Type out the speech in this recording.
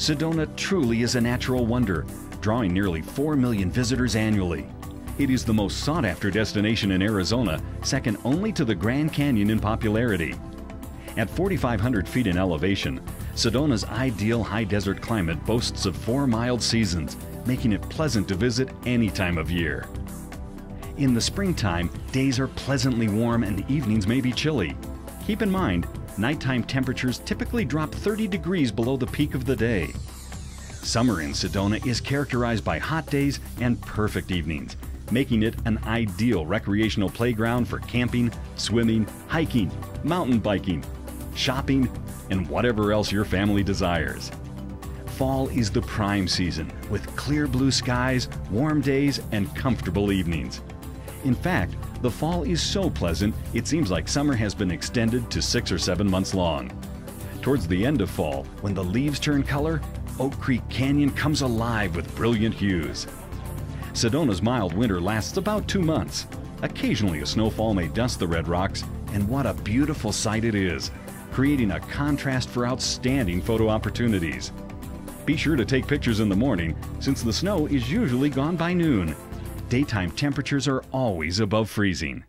Sedona truly is a natural wonder, drawing nearly 4 million visitors annually. It is the most sought after destination in Arizona, second only to the Grand Canyon in popularity. At 4,500 feet in elevation, Sedona's ideal high desert climate boasts of four mild seasons, making it pleasant to visit any time of year. In the springtime, days are pleasantly warm and evenings may be chilly. Keep in mind, nighttime temperatures typically drop 30 degrees below the peak of the day. Summer in Sedona is characterized by hot days and perfect evenings, making it an ideal recreational playground for camping, swimming, hiking, mountain biking, shopping, and whatever else your family desires. Fall is the prime season with clear blue skies, warm days, and comfortable evenings. In fact, the fall is so pleasant, it seems like summer has been extended to six or seven months long. Towards the end of fall, when the leaves turn color, Oak Creek Canyon comes alive with brilliant hues. Sedona's mild winter lasts about two months. Occasionally, a snowfall may dust the red rocks, and what a beautiful sight it is, creating a contrast for outstanding photo opportunities. Be sure to take pictures in the morning, since the snow is usually gone by noon. Daytime temperatures are always above freezing.